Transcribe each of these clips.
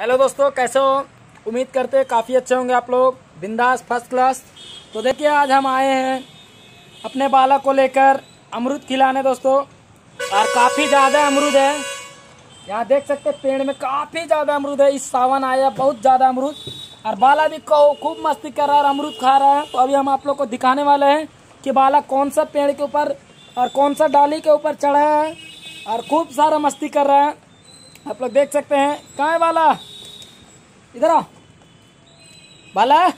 Hello दोस्तों, कैसे हो? उम्मीद करते हैं काफ़ी अच्छे होंगे आप लोग। बिंदास फ़र्स्ट क्लास तो देखिए, आज हम आए हैं अपने बालक को लेकर अमरूद खिलाने दोस्तों। और काफ़ी ज़्यादा अमरूद है। यहाँ देख सकते हैं, पेड़ में काफ़ी ज़्यादा अमरूद है। इस सावन आया, बहुत ज़्यादा अमरूद। और बाला भी खूब मस्ती कर रहा है और अमरूद खा रहा है। तो अभी हम आप लोग को दिखाने वाले हैं कि बाला कौन सा पेड़ के ऊपर और कौन सा डाली के ऊपर चढ़ा है और खूब सारा मस्ती कर रहा है। आप लोग देख सकते हैं। कहाँ है बाला? इधर आओ बाला।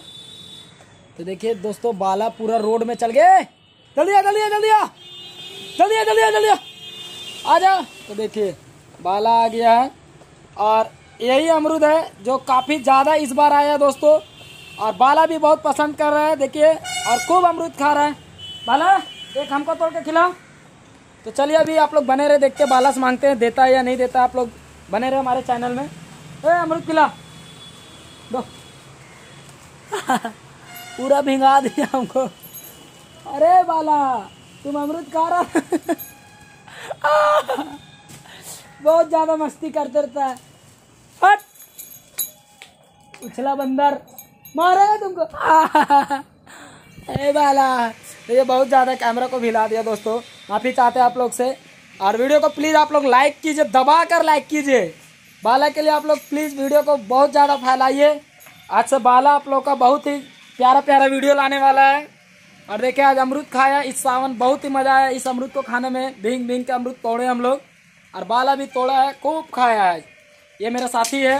तो देखिए दोस्तों, बाला पूरा रोड में चल गए। जल्दी आ जल्दी आ जल्दी आ। जल्दी आ जल्दी आ जल्दी आ। आ जा। तो देखिए, बाला आ गया है। और यही अमरूद है जो काफ़ी ज़्यादा इस बार आया दोस्तों। और बाला भी बहुत पसंद कर रहा है, देखिए। और खूब अमरूद खा रहा है। बाला, एक हमको तोड़ के खिलाओ। तो चलिए, अभी आप लोग बने रहे, देखते बाला से मांगते हैं, देता है या नहीं देता आप लोग। बने रहे हमारे चैनल में। अमरूद खिला। पूरा भिंगा दिया हमको। अरे बाला, तुम अमृत खा रहा बहुत ज़्यादा मस्ती करते रहता है। हट उछला बंदर। मारे तुमको। ए बाला तो ये बहुत ज़्यादा कैमरा को भिला दिया दोस्तों। माफ़ी चाहते हैं आप लोग से। और वीडियो को प्लीज़ आप लोग लाइक कीजिए, दबा कर लाइक कीजिए। बाला के लिए आप लोग प्लीज़ वीडियो को बहुत ज़्यादा फैलाइए। आज से बाला आप लोग का बहुत ही प्यारा प्यारा वीडियो लाने वाला है। और देखिए, आज अमरूद खाया, इस सावन बहुत ही मज़ा आया। इस अमरूद को खाने में भींग भींग के अमरूद तोड़े हम लोग। और बाला भी तोड़ा है, खूब खाया है। ये मेरा साथी है।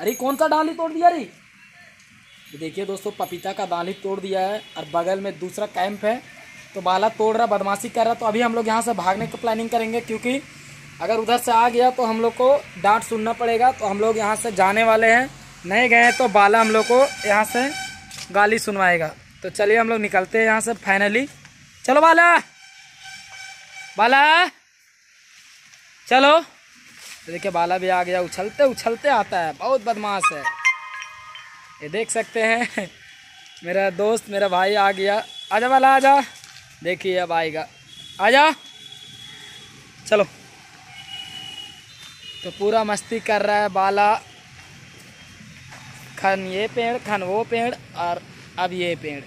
अरे, कौन सा डाली तोड़ दिया रे? तो देखिए दोस्तों, पपीता का ही तोड़ दिया है। और बगल में दूसरा कैंप है। तो बाला तोड़ रहा, बदमाशी कर रहा। तो अभी हम लोग यहाँ से भागने की प्लानिंग करेंगे, क्योंकि अगर उधर से आ गया तो हम लोग को डांट सुनना पड़ेगा। तो हम लोग यहाँ से जाने वाले हैं। नहीं गए तो बाला हम लोग को यहाँ से गाली सुनवाएगा। तो चलिए हम लोग निकलते हैं यहाँ से फाइनली चलो बाला! बाला! चलो। तो देखिए बाला भी आ गया। उछलते उछलते आता है। बहुत बदमाश है। ये देख सकते हैं। मेरा दोस्त, मेरा भाई आ गया। आजा वाला आजा। देखिए अब आएगा। आजा। चलो। तो पूरा मस्ती कर रहा है बाला। खन ये पेड़, खन वो पेड़ और अब ये पेड़।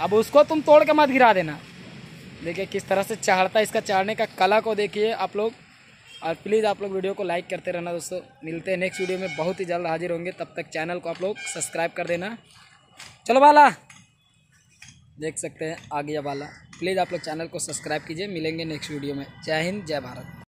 अब उसको तुम तोड़ के मत गिरा देना। देखिए किस तरह से चढ़ता है इसका चढ़ने का कला को देखिए आप लोग। और प्लीज़ आप लोग वीडियो को लाइक करते रहना दोस्तों। मिलते हैं नेक्स्ट वीडियो में। बहुत ही जल्द हाजिर होंगे। तब तक चैनल को आप लोग सब्सक्राइब कर देना। चलो बाला। देख सकते हैं आ गया बाला। प्लीज़ आप लोग चैनल को सब्सक्राइब कीजिए। मिलेंगे नेक्स्ट वीडियो में। जय हिंद, जय भारत।